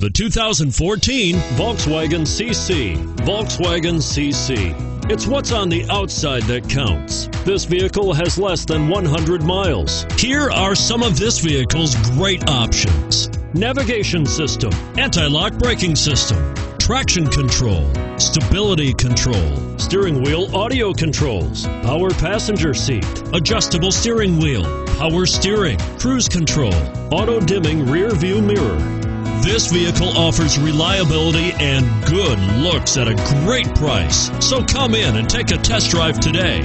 The 2014 Volkswagen CC. Volkswagen CC. It's what's on the outside that counts. This vehicle has less than 100 miles. Here are some of this vehicle's great options navigation system, anti lock braking system, traction control, stability control, steering wheel audio controls, power passenger seat, adjustable steering wheel, power steering, cruise control, auto dimming rear view mirror. This vehicle offers reliability and good looks at a great price. So come in and take a test drive today.